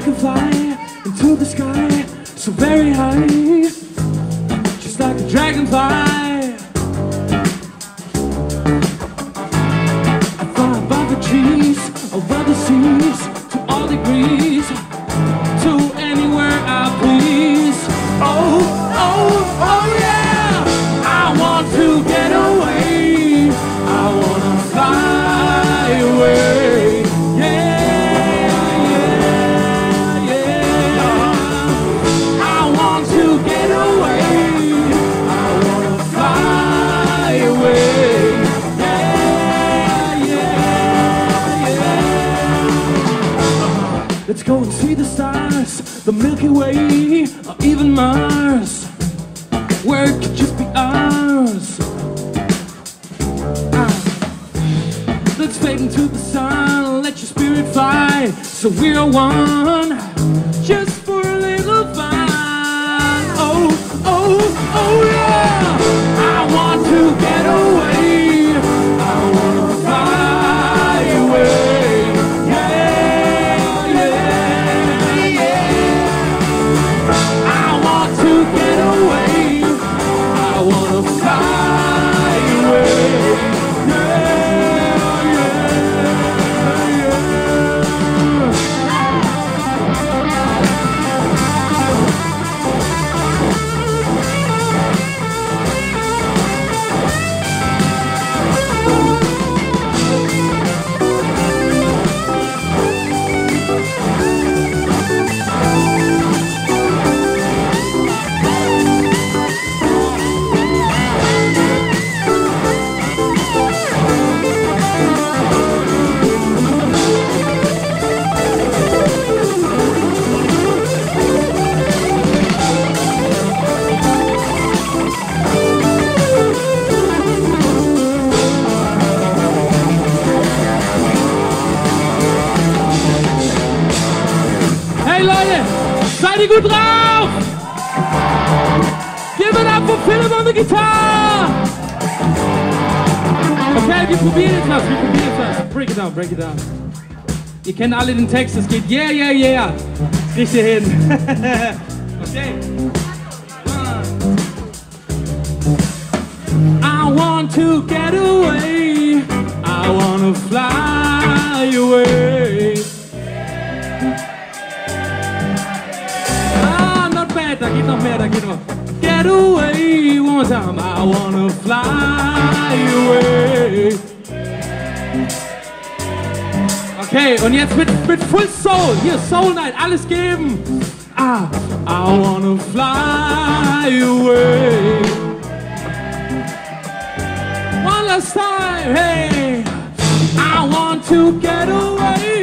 can fly into the sky so very high, just like a dragonfly. Let's go and see the stars, the Milky Way, or even Mars, where it could just be ours. Ah. Let's fade into the sun, let your spirit fly, so we're one, just for a little fun. Oh, oh, oh yeah! Hey Leute, seid ihr gut drauf? Give it up for on the guitar! Okay, wir probieren wir probieren. Break it down, break it down. Ihr kennt alle den Text, es geht yeah, yeah, yeah. Hin. okay. I want to get away. I wanna fly away. geht, da geht noch mehr, da geht noch. Get away one time, I wanna fly away. Okay, und jetzt mit, mit Full Soul. Hier, Soul Night, alles geben. Ah, I wanna fly away. One last time, hey. I want to get away.